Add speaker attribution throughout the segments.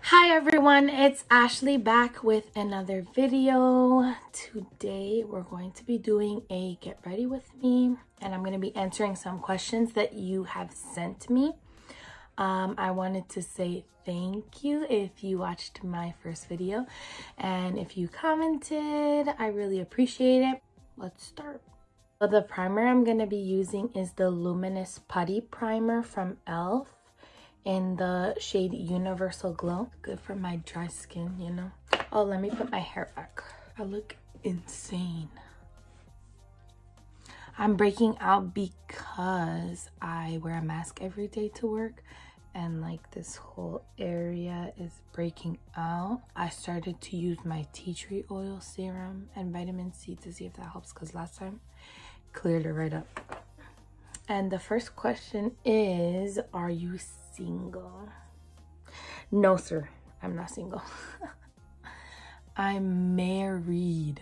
Speaker 1: Hi everyone, it's Ashley back with another video. Today we're going to be doing a get ready with me and I'm going to be answering some questions that you have sent me. Um, I wanted to say thank you if you watched my first video and if you commented, I really appreciate it. Let's start. So the primer I'm going to be using is the Luminous Putty Primer from e.l.f in the shade Universal Glow. Good for my dry skin, you know. Oh, let me put my hair back. I look insane. I'm breaking out because I wear a mask every day to work and like this whole area is breaking out. I started to use my tea tree oil serum and vitamin C to see if that helps because last time cleared it right up. And the first question is, are you single? No, sir, I'm not single. I'm married,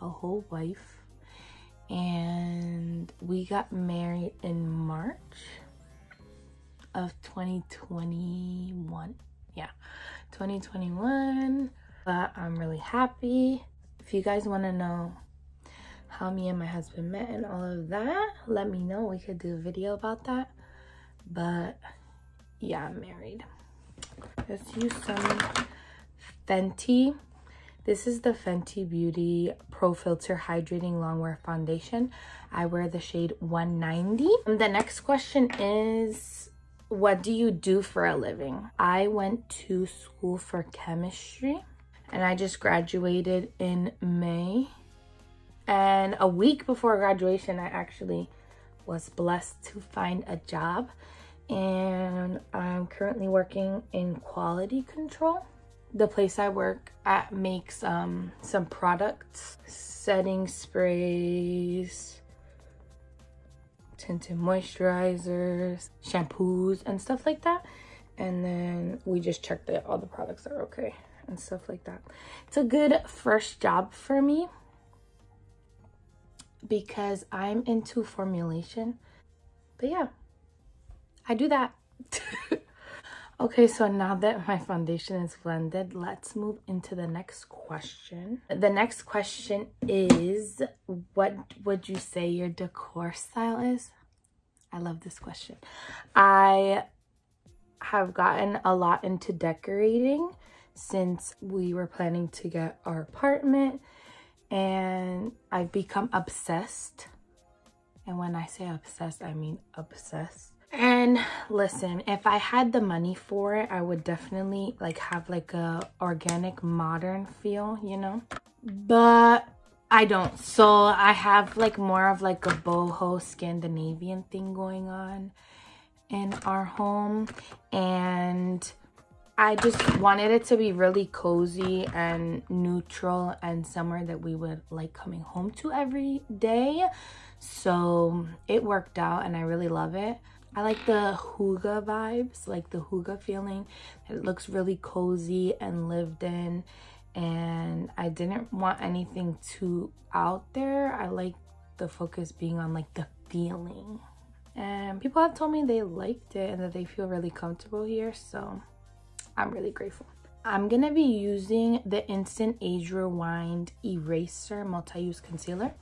Speaker 1: a whole wife. And we got married in March of 2021. Yeah, 2021. But I'm really happy. If you guys want to know how me and my husband met and all of that, let me know. We could do a video about that. But yeah, I'm married. Let's use some Fenty. This is the Fenty Beauty Pro Filter Hydrating Longwear Foundation. I wear the shade 190. And the next question is, what do you do for a living? I went to school for chemistry and I just graduated in May and a week before graduation, I actually was blessed to find a job. And I'm currently working in quality control. The place I work at makes um, some products, setting sprays, tinted moisturizers, shampoos, and stuff like that. And then we just check that all the products are okay and stuff like that. It's a good first job for me because I'm into formulation. But yeah, I do that. okay, so now that my foundation is blended, let's move into the next question. The next question is, what would you say your decor style is? I love this question. I have gotten a lot into decorating since we were planning to get our apartment and I've become obsessed. And when I say obsessed, I mean obsessed. And listen, if I had the money for it, I would definitely like have like a organic modern feel, you know? But I don't. So I have like more of like a boho Scandinavian thing going on in our home. And I just wanted it to be really cozy and neutral and somewhere that we would like coming home to every day. So it worked out and I really love it. I like the hygge vibes, like the hygge feeling. It looks really cozy and lived in. And I didn't want anything too out there. I like the focus being on like the feeling. And people have told me they liked it and that they feel really comfortable here. So I'm really grateful. I'm going to be using the Instant Age Rewind Eraser Multi-Use Concealer.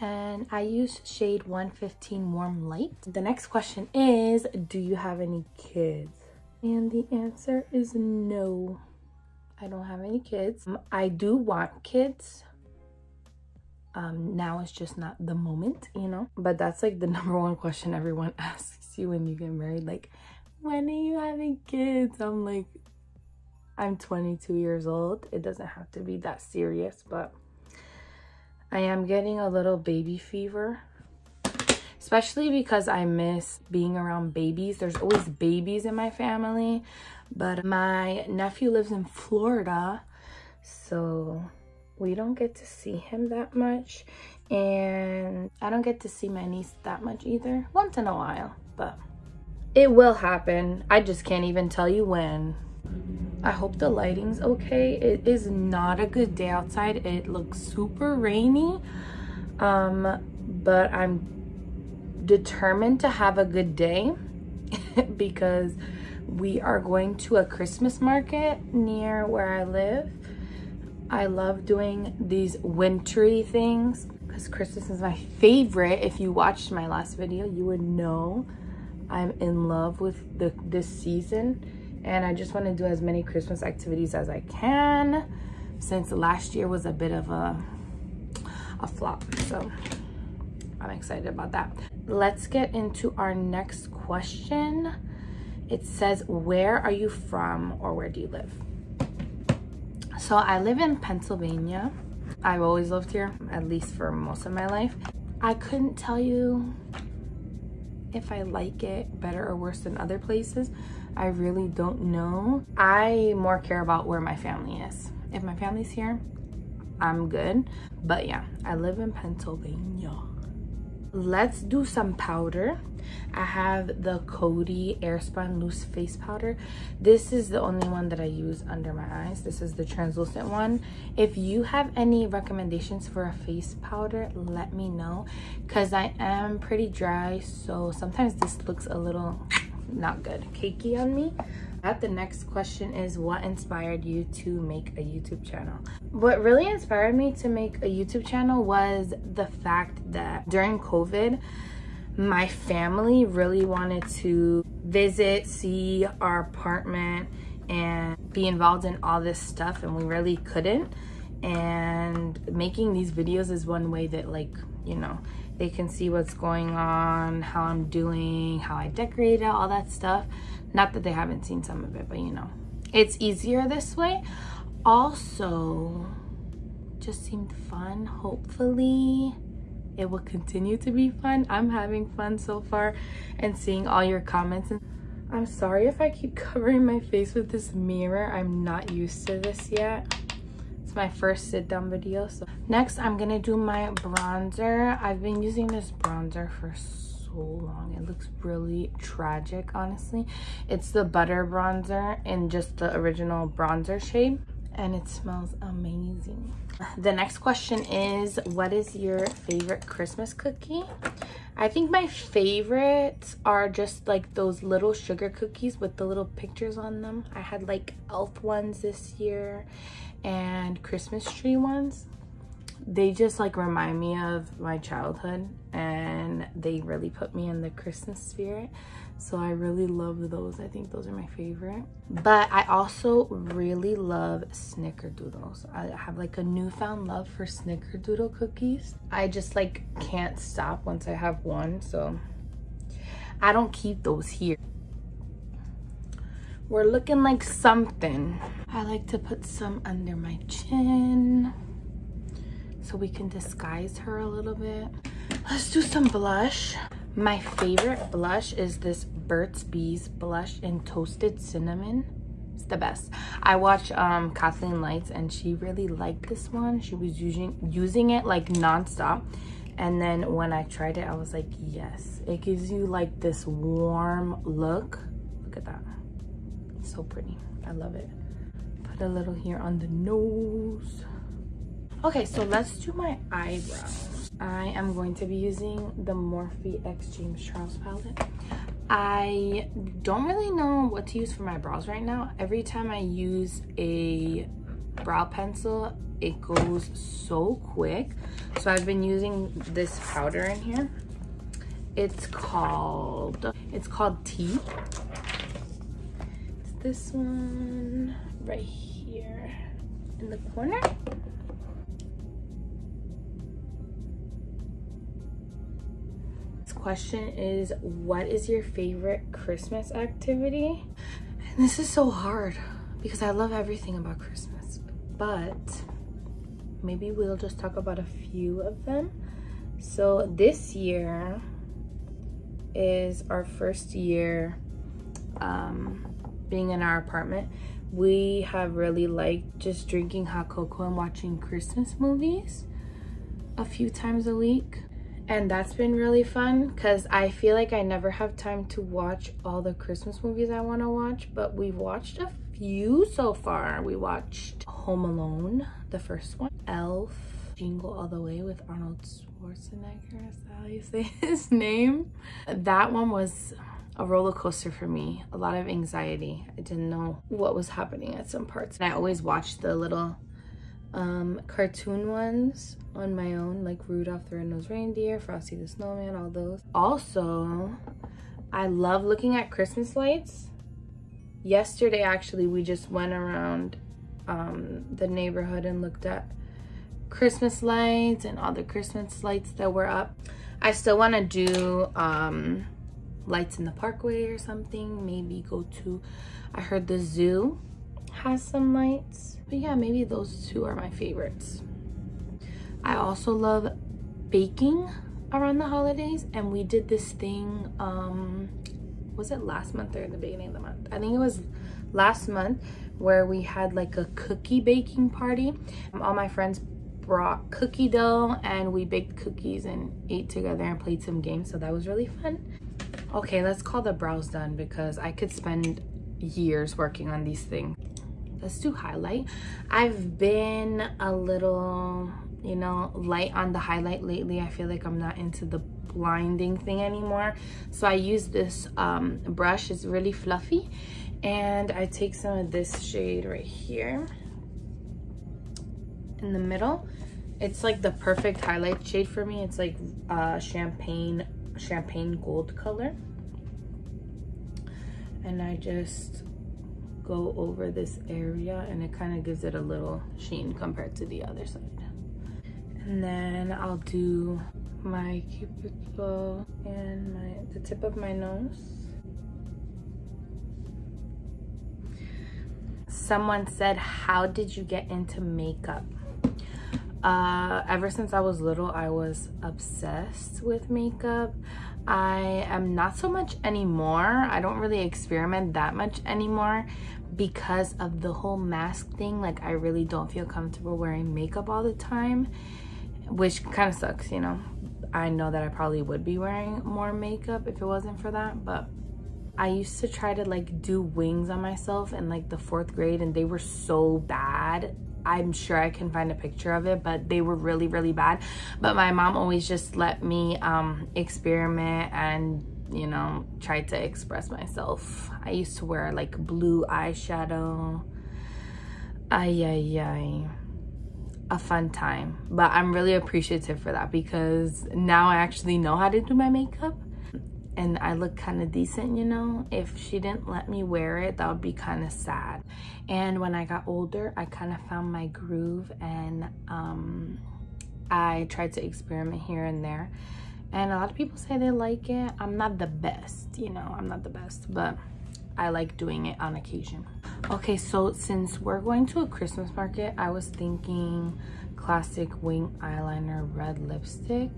Speaker 1: And I use shade 115 Warm Light. The next question is, do you have any kids? And the answer is no. I don't have any kids. Um, I do want kids. Um, now it's just not the moment, you know? But that's like the number one question everyone asks you when you get married. Like, when are you having kids? I'm like, I'm 22 years old. It doesn't have to be that serious, but I am getting a little baby fever. Especially because I miss being around babies. There's always babies in my family. But my nephew lives in Florida. So we don't get to see him that much. And I don't get to see my niece that much either. Once in a while. But it will happen. I just can't even tell you when. I hope the lighting's okay. It is not a good day outside. It looks super rainy. Um, but I'm determined to have a good day because we are going to a Christmas market near where I live. I love doing these wintry things because Christmas is my favorite. If you watched my last video, you would know I'm in love with the this season and I just want to do as many Christmas activities as I can since last year was a bit of a a flop. So I'm excited about that. Let's get into our next question. It says, where are you from or where do you live? So I live in Pennsylvania. I've always lived here, at least for most of my life. I couldn't tell you if I like it better or worse than other places. I really don't know. I more care about where my family is. If my family's here, I'm good. But yeah, I live in Pennsylvania. Let's do some powder. I have the Coty Airspun Loose Face Powder. This is the only one that I use under my eyes. This is the translucent one. If you have any recommendations for a face powder, let me know. Because I am pretty dry, so sometimes this looks a little not good, cakey on me. At the next question is what inspired you to make a YouTube channel? What really inspired me to make a YouTube channel was the fact that during COVID, my family really wanted to visit, see our apartment, and be involved in all this stuff, and we really couldn't. And making these videos is one way that, like, you know, they can see what's going on, how I'm doing, how I decorate it, all that stuff. Not that they haven't seen some of it, but you know, it's easier this way. Also, just seemed fun, hopefully it will continue to be fun. I'm having fun so far and seeing all your comments. I'm sorry if I keep covering my face with this mirror. I'm not used to this yet. It's my first sit down video. So next I'm gonna do my bronzer. I've been using this bronzer for so long. It looks really tragic, honestly. It's the butter bronzer in just the original bronzer shade and it smells amazing. The next question is, what is your favorite Christmas cookie? I think my favorites are just like those little sugar cookies with the little pictures on them. I had like elf ones this year and Christmas tree ones. They just like remind me of my childhood and they really put me in the Christmas spirit. So i really love those. I think those are my favorite. But i also really love snickerdoodles. I have like a newfound love for snickerdoodle cookies. I just like can't stop once i have one so i don't keep those here we're looking like something i like to put some under my chin so we can disguise her a little bit let's do some blush my favorite blush is this Burt's Bees blush in Toasted Cinnamon. It's the best. I watched um, Kathleen Lights and she really liked this one. She was using, using it like nonstop. And then when I tried it, I was like, yes. It gives you like this warm look. Look at that. So pretty. I love it. Put a little here on the nose. Okay, so let's do my eyebrows. I am going to be using the Morphe X James Charles palette. I don't really know what to use for my brows right now. Every time I use a brow pencil, it goes so quick. So I've been using this powder in here. It's called, it's called Tea. This one right here in the corner. This question is what is your favorite Christmas activity? And this is so hard because I love everything about Christmas, but maybe we'll just talk about a few of them. So this year is our first year um, being in our apartment. We have really liked just drinking hot cocoa and watching Christmas movies a few times a week and that's been really fun because I feel like I never have time to watch all the Christmas movies I want to watch, but we've watched a few so far. We watched Home Alone, the first one, Elf, Jingle All the Way with Arnold Schwarzenegger, is that how you say his name? That one was a roller coaster for me. A lot of anxiety. I didn't know what was happening at some parts. And I always watched the little um, cartoon ones on my own, like Rudolph the Red-Nosed Reindeer, Frosty the Snowman, all those. Also, I love looking at Christmas lights. Yesterday, actually, we just went around um, the neighborhood and looked at Christmas lights and all the Christmas lights that were up. I still want to do um, lights in the parkway or something. Maybe go to, I heard the zoo has some lights. But yeah, maybe those two are my favorites. I also love baking around the holidays and we did this thing, um, was it last month or in the beginning of the month? I think it was last month where we had like a cookie baking party. All my friends brought cookie dough and we baked cookies and ate together and played some games. So that was really fun. Okay, let's call the brows done because I could spend years working on these things. Let's do highlight. I've been a little, you know, light on the highlight lately. I feel like I'm not into the blinding thing anymore. So I use this um, brush. It's really fluffy. And I take some of this shade right here in the middle. It's like the perfect highlight shade for me. It's like uh, champagne, champagne gold color. And I just go over this area and it kind of gives it a little sheen compared to the other side. And then I'll do my cuticle and my the tip of my nose. Someone said, how did you get into makeup? Uh, ever since I was little, I was obsessed with makeup. I am not so much anymore. I don't really experiment that much anymore because of the whole mask thing. Like I really don't feel comfortable wearing makeup all the time, which kind of sucks, you know. I know that I probably would be wearing more makeup if it wasn't for that, but I used to try to like do wings on myself in like the fourth grade and they were so bad I'm sure I can find a picture of it, but they were really, really bad. But my mom always just let me um, experiment and, you know, try to express myself. I used to wear like blue eyeshadow. Ay, ay, ay. A fun time. But I'm really appreciative for that because now I actually know how to do my makeup and I look kind of decent, you know. If she didn't let me wear it, that would be kind of sad. And when I got older, I kind of found my groove and um, I tried to experiment here and there. And a lot of people say they like it. I'm not the best, you know, I'm not the best, but I like doing it on occasion. Okay, so since we're going to a Christmas market, I was thinking classic wing eyeliner red lipstick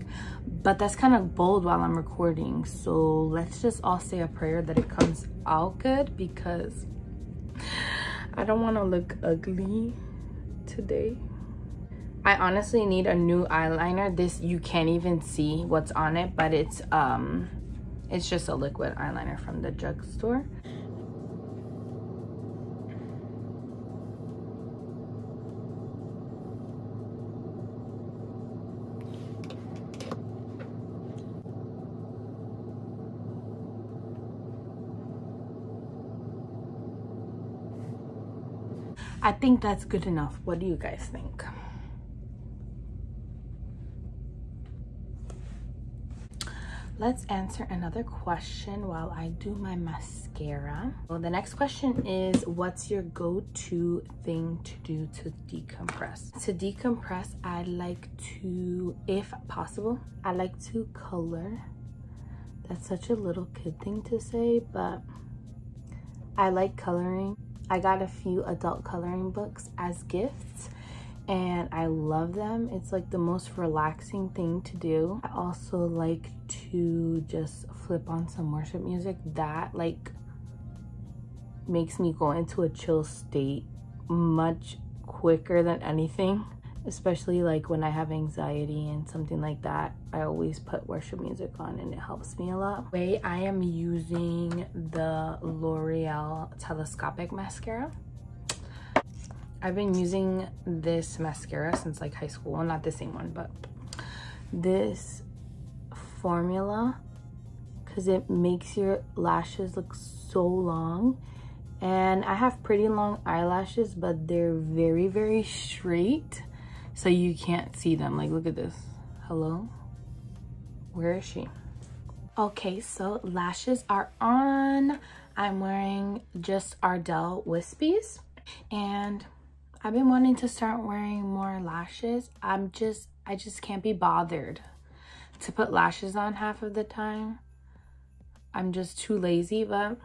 Speaker 1: but that's kind of bold while i'm recording. So let's just all say a prayer that it comes out good because i don't want to look ugly today. I honestly need a new eyeliner. This you can't even see what's on it but it's um it's just a liquid eyeliner from the drugstore I think that's good enough. What do you guys think? Let's answer another question while I do my mascara. Well, the next question is, what's your go-to thing to do to decompress? To decompress, I like to, if possible, I like to color. That's such a little kid thing to say, but I like coloring. I got a few adult coloring books as gifts and I love them. It's like the most relaxing thing to do. I also like to just flip on some worship music that like makes me go into a chill state much quicker than anything especially like when I have anxiety and something like that, I always put worship music on and it helps me a lot. Way I am using the L'Oreal Telescopic Mascara. I've been using this mascara since like high school. Not the same one, but this formula because it makes your lashes look so long and I have pretty long eyelashes but they're very very straight so you can't see them. Like look at this. Hello? Where is she? Okay so lashes are on. I'm wearing just Ardell Wispies. And I've been wanting to start wearing more lashes. I'm just I just can't be bothered to put lashes on half of the time. I'm just too lazy but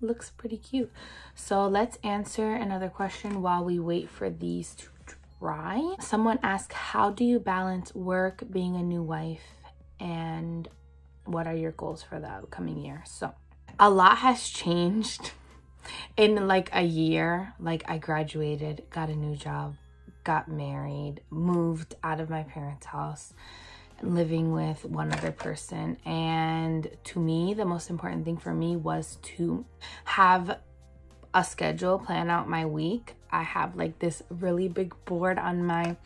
Speaker 1: looks pretty cute. So let's answer another question while we wait for these to dry someone asked how do you balance work being a new wife and what are your goals for the upcoming year? So a lot has changed in like a year. Like i graduated got a new job got married moved out of my parents house living with one other person. And to me, the most important thing for me was to have a schedule, plan out my week. I have like this really big board on my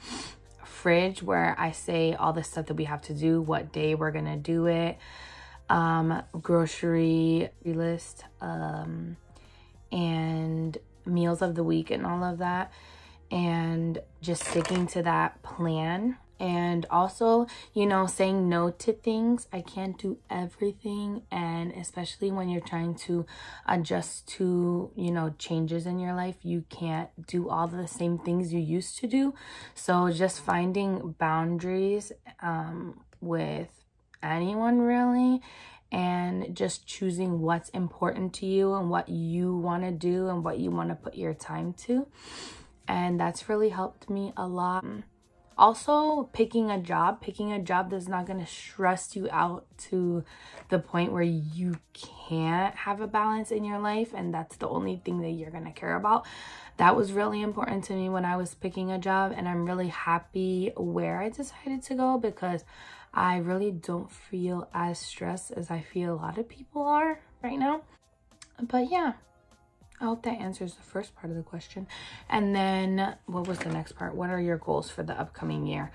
Speaker 1: fridge where I say all the stuff that we have to do, what day we're gonna do it, um, grocery list, um, and meals of the week and all of that. And just sticking to that plan and also you know saying no to things. I can't do everything. And especially when you're trying to adjust to you know changes in your life you can't do all the same things you used to do. So just finding boundaries um, with anyone really and just choosing what's important to you and what you want to do and what you want to put your time to. And that's really helped me a lot also picking a job picking a job that's not going to stress you out to the point where you can't have a balance in your life and that's the only thing that you're going to care about. That was really important to me when i was picking a job and i'm really happy where i decided to go because i really don't feel as stressed as i feel a lot of people are right now. But yeah I hope that answers the first part of the question. And then what was the next part? What are your goals for the upcoming year?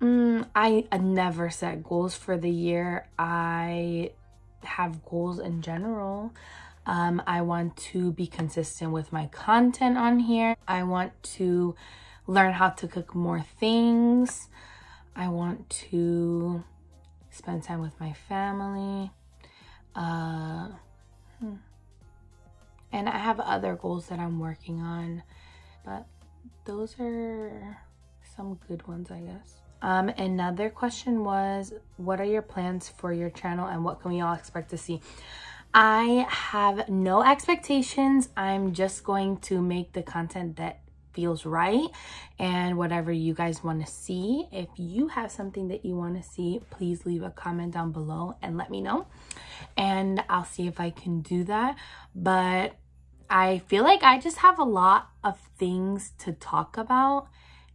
Speaker 1: Mm, I, I never set goals for the year. I have goals in general. Um, I want to be consistent with my content on here. I want to learn how to cook more things. I want to spend time with my family. Uh, hmm and I have other goals that I'm working on, but those are some good ones, I guess. Um, another question was, what are your plans for your channel and what can we all expect to see? I have no expectations. I'm just going to make the content that feels right and whatever you guys want to see. If you have something that you want to see, please leave a comment down below and let me know. And I'll see if I can do that. But I feel like I just have a lot of things to talk about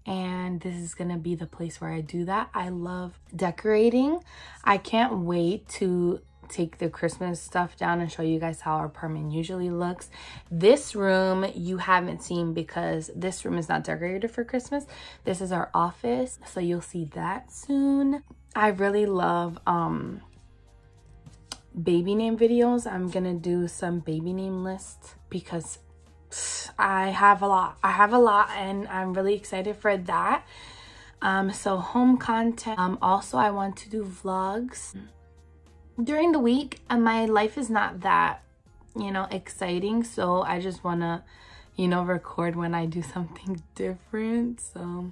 Speaker 1: and this is gonna be the place where I do that. I love decorating. I can't wait to take the Christmas stuff down and show you guys how our apartment usually looks. This room you haven't seen because this room is not decorated for Christmas. This is our office, so you'll see that soon. I really love um, baby name videos. I'm gonna do some baby name lists because I have a lot. I have a lot and I'm really excited for that. Um, so home content. Um, also, I want to do vlogs during the week. And my life is not that, you know, exciting. So I just want to, you know, record when I do something different. So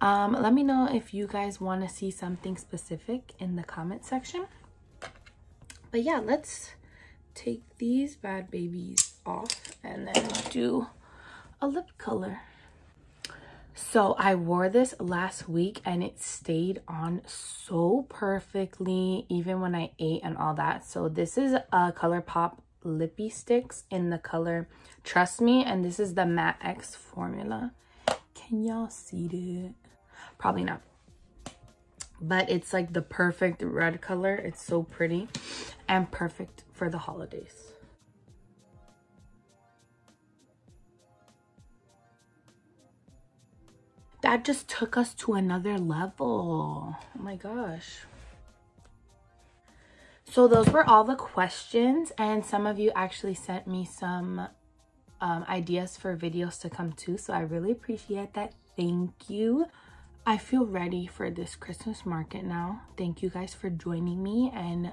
Speaker 1: um, let me know if you guys want to see something specific in the comment section but yeah let's take these bad babies off and then do a lip color so I wore this last week and it stayed on so perfectly even when I ate and all that. So this is a ColourPop Lippie Stix in the color Trust Me and this is the Matte X formula. Can y'all see it? Probably not but it's like the perfect red color. It's so pretty and perfect for the holidays. that just took us to another level. Oh my gosh. So those were all the questions and some of you actually sent me some um, ideas for videos to come too. So I really appreciate that. Thank you. I feel ready for this Christmas market now. Thank you guys for joining me and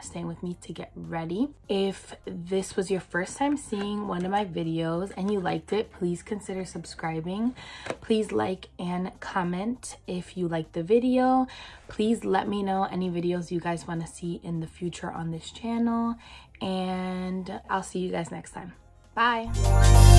Speaker 1: staying with me to get ready. If this was your first time seeing one of my videos and you liked it, please consider subscribing. Please like and comment if you like the video. Please let me know any videos you guys want to see in the future on this channel. And I'll see you guys next time. Bye.